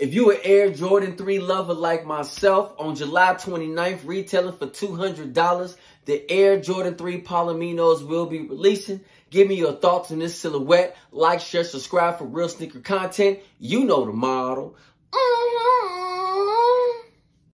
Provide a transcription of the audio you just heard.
If you an Air Jordan 3 lover like myself, on July 29th, retailing for $200, the Air Jordan 3 Palominos will be releasing. Give me your thoughts on this silhouette. Like, share, subscribe for real sneaker content. You know the model. Mm-hmm.